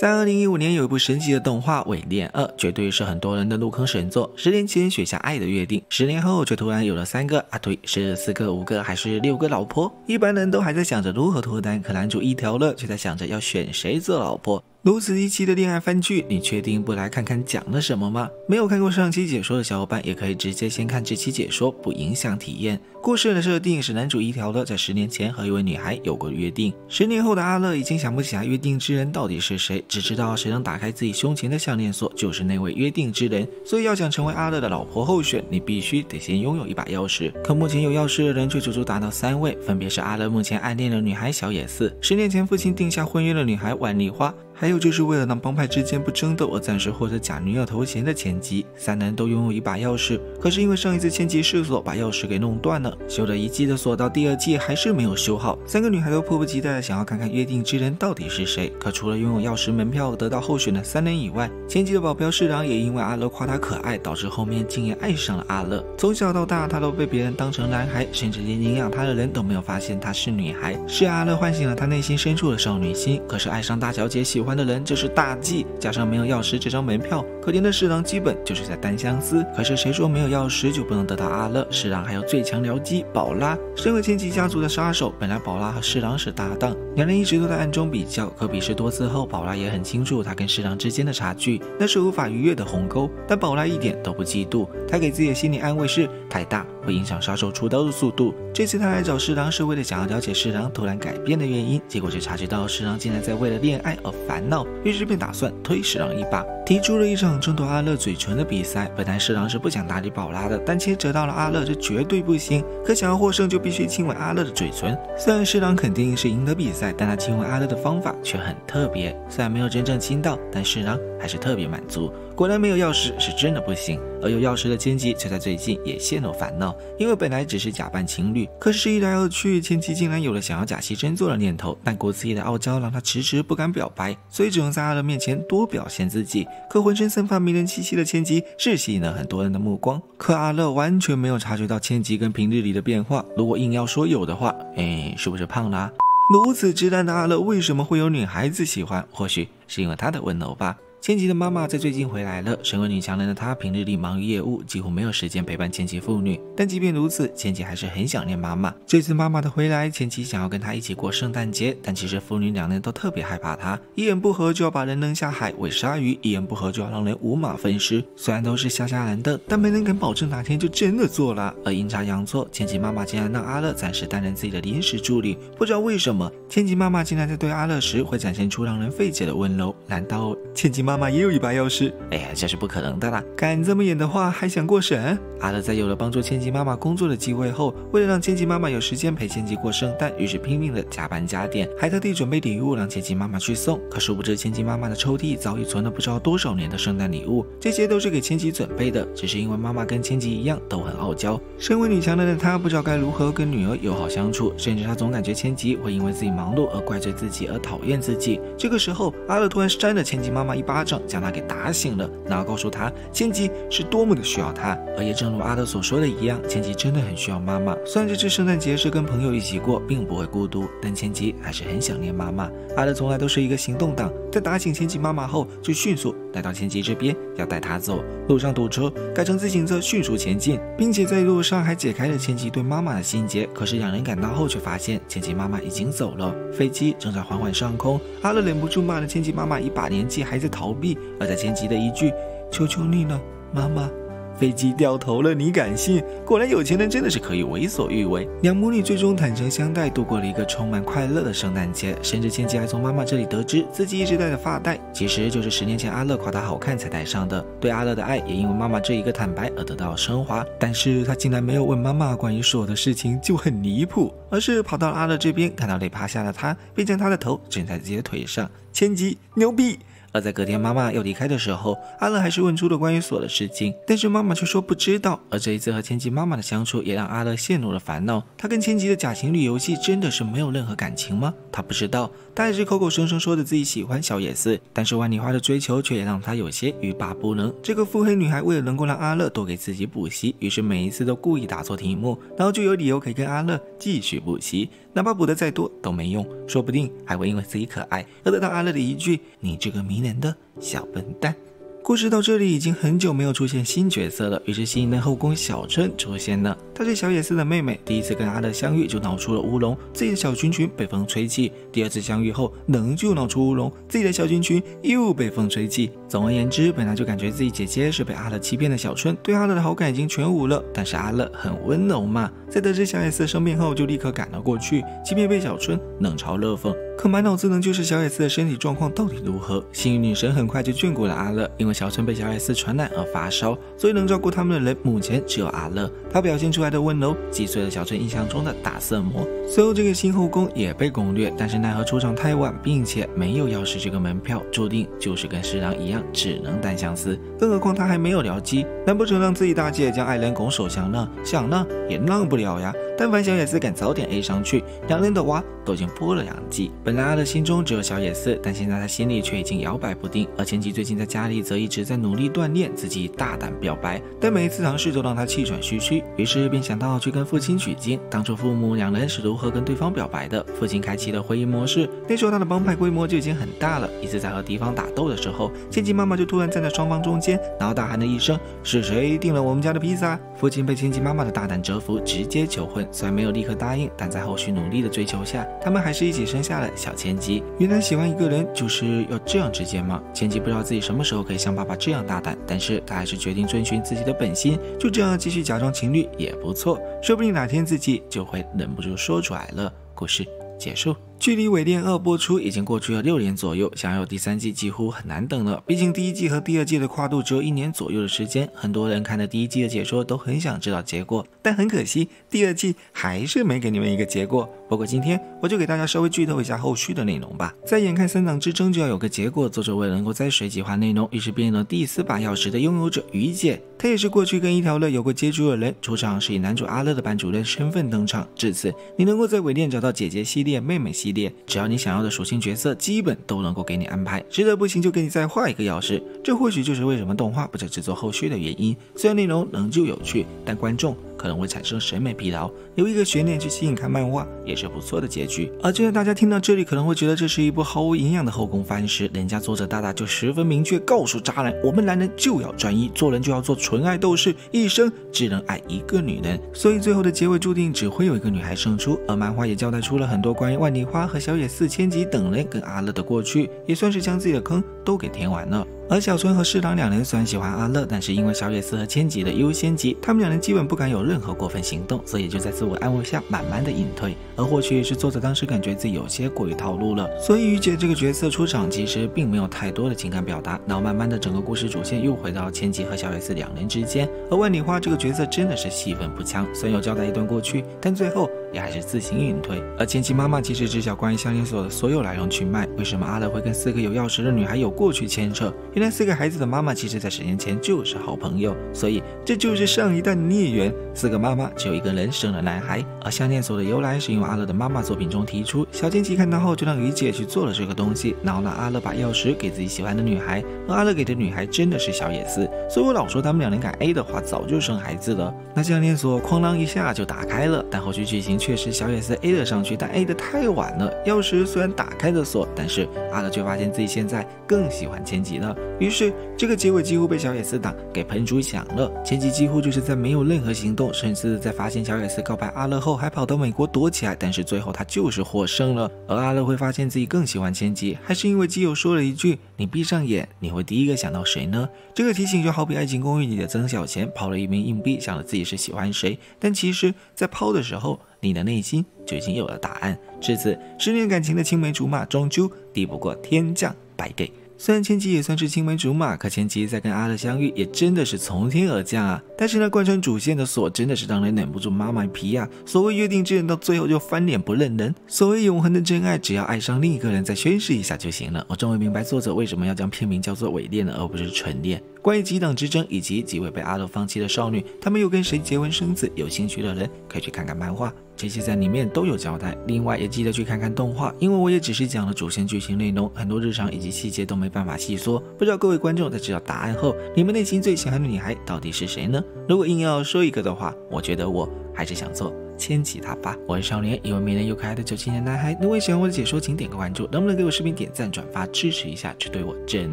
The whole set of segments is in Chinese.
在二零一五年，有一部神奇的动画《伪恋二》，绝对是很多人的入坑神作。十年前许下爱的约定，十年后却突然有了三个啊，对，是四个、五个还是六个老婆？一般人都还在想着如何脱单，可男主一条乐却在想着要选谁做老婆。如此一期的恋爱番剧，你确定不来看看讲了什么吗？没有看过上期解说的小伙伴，也可以直接先看这期解说，不影响体验。故事的设定是男主一条乐在十年前和一位女孩有过约定，十年后的阿乐已经想不起来约定之人到底是谁，只知道谁能打开自己胸前的项链锁就是那位约定之人。所以要想成为阿乐的老婆候选，你必须得先拥有一把钥匙。可目前有钥匙的人却足足达到三位，分别是阿乐目前暗恋的女孩小野寺，十年前父亲定下婚约的女孩万丽花。还有就是为了让帮派之间不争斗而暂时获得假女友头衔的千吉，三人都拥有一把钥匙，可是因为上一次千吉试锁把钥匙给弄断了，修了一季的锁到第二季还是没有修好。三个女孩都迫不及待的想要看看约定之人到底是谁。可除了拥有钥匙门票得到候选的三人以外，千吉的保镖市长也因为阿乐夸他可爱，导致后面竟也爱上了阿乐。从小到大，他都被别人当成男孩，甚至连领养他的人都没有发现他是女孩。是阿乐唤醒了他内心深处的少女心。可是爱上大小姐喜欢。欢的人就是大忌，加上没有钥匙这张门票，可怜的侍郎基本就是在单相思。可是谁说没有钥匙就不能得到阿乐？侍郎还有最强僚机宝拉，身为千吉家族的杀手，本来宝拉和侍郎是搭档，两人一直都在暗中比较。可比试多次后，宝拉也很清楚他跟侍郎之间的差距，那是无法逾越的鸿沟。但宝拉一点都不嫉妒，他给自己的心理安慰是太大会影响杀手出刀的速度。这次他来找侍郎是为了想要了解侍郎突然改变的原因，结果却察觉到侍郎竟然在为了恋爱而烦。恼，于是便打算推侍郎一把，提出了一场争夺阿乐嘴唇的比赛。本来侍郎是不想搭理宝拉的，但牵扯到了阿乐，这绝对不行。可想要获胜，就必须亲吻阿乐的嘴唇。虽然侍郎肯定是赢得比赛，但他亲吻阿乐的方法却很特别。虽然没有真正亲到，但侍郎还是特别满足。果然没有钥匙是真的不行，而有钥匙的千吉却在最近也陷入烦恼，因为本来只是假扮情侣，可是一来二去，千吉竟然有了想要假戏真做的念头。但顾此意的傲娇让他迟迟不敢表白，所以只能在阿乐面前多表现自己。可浑身散发迷人气息的千吉是吸引了很多人的目光，可阿乐完全没有察觉到千吉跟平日里的变化。如果硬要说有的话，哎，是不是胖了？如此直男的阿乐为什么会有女孩子喜欢？或许是因为他的温柔吧。千吉的妈妈在最近回来了。身为女强人的她，平日里忙于业务，几乎没有时间陪伴千吉父女。但即便如此，千吉还是很想念妈妈。这次妈妈的回来，千吉想要跟她一起过圣诞节，但其实父女两人都特别害怕她，一言不合就要把人扔下海喂鲨鱼，一言不合就要让人五马分尸。虽然都是吓吓人的，但没人敢保证哪天就真的做了。而阴差阳错，千吉妈妈竟然让阿乐暂时担任自己的临时助理。不知道为什么，千吉妈妈竟然在对阿乐时会展现出让人费解的温柔。难道千吉？妈妈也有一把钥匙，哎呀，这是不可能的啦！敢这么演的话，还想过审？阿乐在有了帮助千吉妈妈工作的机会后，为了让千吉妈妈有时间陪千吉过圣诞，于是拼命的加班加点，还特地准备礼物让千吉妈妈去送。可殊不知，千吉妈妈的抽屉早已存了不知道多少年的圣诞礼物，这些都是给千吉准备的。只是因为妈妈跟千吉一样都很傲娇，身为女强人的她不知道该如何跟女儿友好相处，甚至她总感觉千吉会因为自己忙碌而怪罪自己，而讨厌自己。这个时候，阿乐突然扇了千吉妈妈一巴。巴掌将他给打醒了，然后告诉他千吉是多么的需要他。而也正如阿德所说的一样，千吉真的很需要妈妈。虽然这次圣诞节是跟朋友一起过，并不会孤独，但千吉还是很想念妈妈。阿德从来都是一个行动党，在打醒千吉妈妈后，就迅速来到千吉这边，要带她走。路上堵车，改成自行车迅速前进，并且在路上还解开了千吉对妈妈的心结。可是两人赶到后，却发现千吉妈妈已经走了。飞机正在缓缓上空，阿乐忍不住骂了千吉妈妈一把年纪还在逃。避，而在千吉的一句“求求你了，妈妈”，飞机掉头了，你敢信？果然有钱人真的是可以为所欲为。两母女最终坦诚相待，度过了一个充满快乐的圣诞节。甚至千吉还从妈妈这里得知，自己一直戴的发带，其实就是十年前阿乐夸她好看才戴上的。对阿乐的爱也因为妈妈这一个坦白而得到了升华。但是她竟然没有问妈妈关于所有的事情，就很离谱，而是跑到了阿乐这边，看到累趴下的他，便将他的头枕在自己的腿上。千吉牛逼！而在隔天妈妈要离开的时候，阿乐还是问出了关于锁的事情，但是妈妈却说不知道。而这一次和千吉妈妈的相处，也让阿乐陷入了烦恼。他跟千吉的假情侣游戏真的是没有任何感情吗？他不知道，他还是口口声声说着自己喜欢小野寺，但是万里花的追求却也让他有些欲罢不能。这个腹黑女孩为了能够让阿乐多给自己补习，于是每一次都故意打错题目，然后就有理由可以跟阿乐继续补习。哪怕补的再多都没用，说不定还会因为自己可爱而得到阿乐的一句“你这个迷人的小笨蛋”。故事到这里已经很久没有出现新角色了，于是新一的后宫小春出现了。她是小野寺的妹妹，第一次跟阿乐相遇就闹出了乌龙，自己的小裙裙被风吹起；第二次相遇后，能就闹出乌龙，自己的小裙裙又被风吹起。总而言之，本来就感觉自己姐姐是被阿乐欺骗的小春，对阿乐的好感已经全无了。但是阿乐很温柔嘛，在得知小野寺生病后，就立刻赶了过去，即便被小春冷嘲热讽。可满脑子的就是小野寺的身体状况到底如何。幸运女神很快就眷顾了阿乐，因为小春被小野寺传染而发烧，所以能照顾他们的人目前只有阿乐。他表现出来的温柔击碎了小春印象中的大色魔。随后这个新后宫也被攻略，但是奈何出场太晚，并且没有钥匙这个门票，注定就是跟侍郎一样，只能单相思。更何况他还没有僚机，难不成让自己大姐将爱人拱手相让？想让也让不了呀。但凡小野子敢早点 A 上去，两人的娃都已经播了两季。本来阿乐心中只有小野寺，但现在他心里却已经摇摆不定。而千吉最近在家里则一直在努力锻炼自己，大胆表白，但每一次尝试都让他气喘吁吁。于是便想到去跟父亲取经。当初父母两人是如何跟对方表白的？父亲开启了回忆模式，那时候他的帮派规模就已经很大了。一次在和敌方打斗的时候，千吉妈妈就突然站在双方中间，然后大喊了一声：“是谁订了我们家的披萨？”父亲被千吉妈妈的大胆折服，直接求婚。虽然没有立刻答应，但在后续努力的追求下，他们还是一起生下了小千吉。原来喜欢一个人就是要这样直接吗？千吉不知道自己什么时候可以像爸爸这样大胆，但是他还是决定遵循自己的本心，就这样继续假装情侣也不错，说不定哪天自己就会忍不住说出来了。故事结束。距离《伪恋二》播出已经过去了六年左右，想要有第三季几乎很难等了。毕竟第一季和第二季的跨度只有一年左右的时间，很多人看了第一季的解说都很想知道结果，但很可惜，第二季还是没给你们一个结果。不过今天我就给大家稍微剧透一下后续的内容吧。在眼看三党之争就要有个结果，作者为了能够再水几化内容，于是变了第四把钥匙的拥有者于姐，她也是过去跟一条乐有过接触的人，出场是以男主阿乐的班主任身份登场。至此，你能够在伪恋找到姐姐系列、妹妹系列。只要你想要的属性角色，基本都能够给你安排。实在不行，就给你再画一个钥匙。这或许就是为什么动画不再制作后续的原因。虽然内容仍旧有趣，但观众。可能会产生审美疲劳，留一个悬念去吸引看漫画也是不错的结局。而就在大家听到这里，可能会觉得这是一部毫无营养的后宫番时，人家作者大大就十分明确告诉渣男：我们男人就要专一，做人就要做纯爱斗士，一生只能爱一个女人。所以最后的结尾注定只会有一个女孩胜出。而漫画也交代出了很多关于万里花和小野四千吉等人跟阿乐的过去，也算是将自己的坑都给填完了。而小春和侍郎两人虽然喜欢阿乐，但是因为小野寺和千吉的优先级，他们两人基本不敢有任何过分行动，所以就在自我安慰下慢慢的隐退。而或许是作者当时感觉自己有些过于套路了，所以于姐这个角色出场其实并没有太多的情感表达。然后慢慢的整个故事主线又回到千吉和小野寺两人之间。而万里花这个角色真的是戏份不强，虽然有交代一段过去，但最后也还是自行隐退。而千吉妈妈其实知晓关于项链锁的所有来龙去脉，为什么阿乐会跟四个有钥匙的女孩有过去牵扯？原来四个孩子的妈妈其实，在十年前就是好朋友，所以这就是上一代的孽缘。四个妈妈只有一个人生了男孩，而项链锁的由来是因为阿乐的妈妈作品中提出，小千吉看到后就让于姐去做了这个东西，然后让阿乐把钥匙给自己喜欢的女孩，而阿乐给的女孩真的是小野寺。所以我老说他们两人敢 A 的话，早就生孩子了。那项链锁哐啷一下就打开了，但后续剧情确实小野寺 A 了上去，但 A 的太晚了。钥匙虽然打开了锁，但是阿乐却发现自己现在更喜欢千吉了。于是，这个结尾几乎被小野寺党给喷出响了。千吉几乎就是在没有任何行动，甚至在发现小野寺告白阿乐后，还跑到美国躲起来。但是最后他就是获胜了。而阿乐会发现自己更喜欢千吉，还是因为基友说了一句：“你闭上眼，你会第一个想到谁呢？”这个提醒就好比《爱情公寓》里的曾小贤抛了一枚硬币，想了自己是喜欢谁，但其实，在抛的时候，你的内心就已经有了答案。至此，十年感情的青梅竹马，终究抵不过天降白给。虽然千吉也算是青梅竹马，可千吉在跟阿乐相遇也真的是从天而降啊！但是那贯穿主线的锁真的是让人忍不住妈卖皮呀！所谓约定之人，到最后就翻脸不认人；所谓永恒的真爱，只要爱上另一个人再宣誓一下就行了。我终于明白作者为什么要将片名叫做伪恋了，而不是纯恋。关于几党之争以及几位被阿乐放弃的少女，他们又跟谁结婚生子，有兴趣的人可以去看看漫画。这些在里面都有交代，另外也记得去看看动画，因为我也只是讲了主线剧情内容，很多日常以及细节都没办法细说。不知道各位观众在知道答案后，你们内心最喜欢的女孩到底是谁呢？如果硬要说一个的话，我觉得我还是想做牵起他吧。我是少年，一位迷人又可爱的九七年男孩。如果喜欢我的解说，请点个关注，能不能给我视频点赞、转发支持一下？这对我真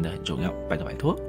的很重要，拜托拜托。